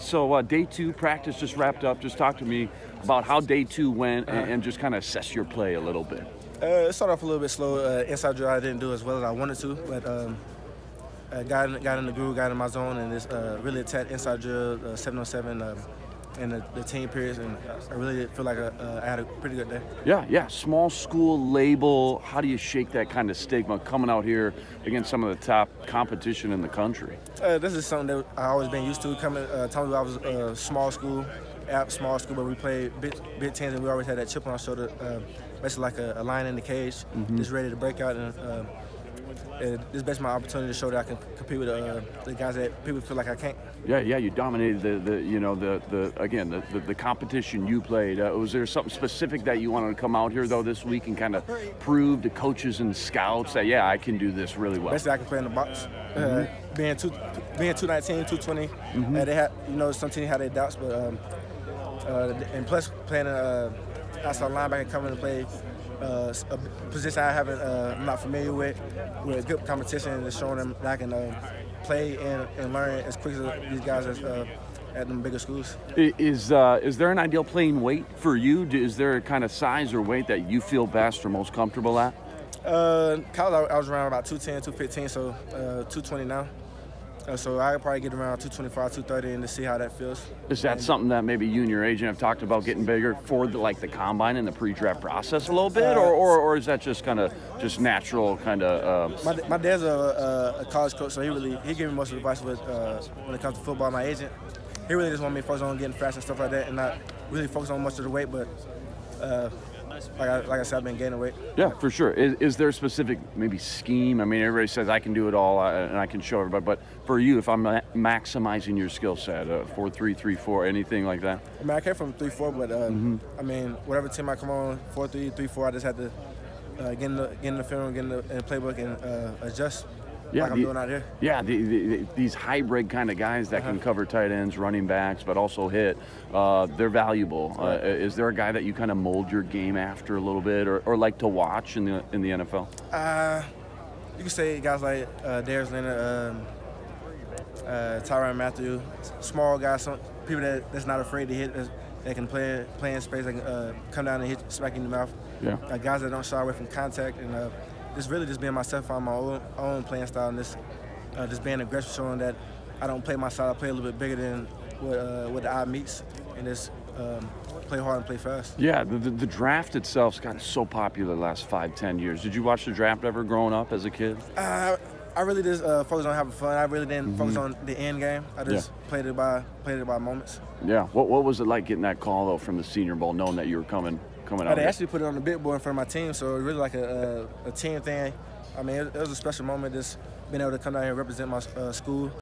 So uh, day two practice just wrapped up. Just talk to me about how day two went and, and just kind of assess your play a little bit. Uh, it started off a little bit slow. Uh, inside drill I didn't do as well as I wanted to, but um, uh, got, in, got in the groove, got in my zone, and just uh, really attacked inside drill uh, 707 in the, the team periods, and I really feel like uh, I had a pretty good day. Yeah, yeah. Small school label. How do you shake that kind of stigma coming out here against some of the top competition in the country? Uh, this is something that I always been used to. Coming, uh, telling me I was uh, small school, at small school, but we played big, big teams, and we always had that chip on our shoulder, uh, basically like a, a, lion in the cage, mm-hmm. just ready to break out. And, uh, and this is basically my opportunity to show that I can compete with uh, the guys that people feel like I can't. Yeah, yeah, you dominated the, the you know, the, the again, the, the, the competition you played. Uh, was there something specific that you wanted to come out here, though, this week and kind of prove to coaches and scouts that, yeah, I can do this really well? Basically, I can play in the box. Uh, mm-hmm. Uh, being, two, being 219, 220, mm-hmm. uh, they had, you know, some teams had their doubts, but, um, uh, and plus playing uh, outside linebacker coming to play uh, a position I haven't, uh, I'm not familiar with, with good competition and showing them that I can uh, play and, and learn as quick as these guys as, uh, at them bigger schools. Is uh, is there an ideal playing weight for you? Is there a kind of size or weight that you feel best or most comfortable at? Uh, college, I was around about 210, 215, so uh, 220 now. Uh, so I probably get around 225, 230 and to see how that feels. Is that and, something that maybe you and your agent have talked about getting bigger for the, like the combine and the pre-draft process a little bit, uh, or, or, or, is that just kind of just natural kind of? Uh... My, my dad's a, a, college coach, so he really he gave me most of the advice with, uh, when it comes to football. My agent, he really just wanted me to focus on getting fast and stuff like that, and not really focus on much of the weight, but uh, like I, like I said, I've been gaining weight. Yeah, for sure. Is, is there a specific maybe scheme? I mean, everybody says I can do it all uh, and I can show everybody, but for you, if I'm maximizing your skill set, uh, four three three four, anything like that? I mean, I came from three four, but uh, mm-hmm. I mean, whatever team I come on, four three three four, I just had to uh, get in the get in the film, get in the, in the playbook, and uh, adjust yeah, like the, I'm doing out here. Yeah, the, the, these hybrid kind of guys that uh-huh. can cover tight ends, running backs, but also hit, uh, they're valuable. Uh, is there a guy that you kind of mold your game after a little bit, or, or like to watch in the in the NFL? Uh, you can say guys like uh, Darius Leonard, um, uh, Tyrann Mathieu, small guys, some people that, that's not afraid to hit, that can play play in space, that can uh, come down and hit, smack in the mouth. Yeah. Uh, guys that don't shy away from contact and uh, just really just being myself on my own, own playing style and just, uh, just being aggressive, showing that I don't play my style. I play a little bit bigger than what, uh, what the eye meets, and just um, play hard and play fast. Yeah, the, the, the, draft itself's gotten so popular the last five, ten years. Did you watch the draft ever growing up as a kid? Uh, I really just uh, focused on having fun. I really didn't mm-hmm. focus on the end game. I just yeah. played it by played it by moments. Yeah. What What was it like getting that call though from the Senior Bowl, knowing that you were coming coming out? They actually put it on the big board in front of my team, so it was really like a, a, a team thing. I mean, it, it, was a special moment just being able to come down here and represent my uh, school.